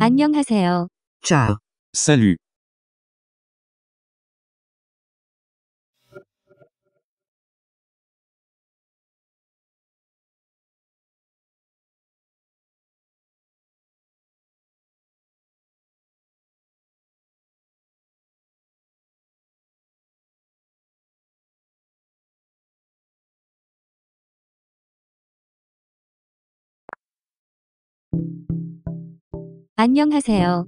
안녕하세요. Ciao. Salut. 안녕하세요.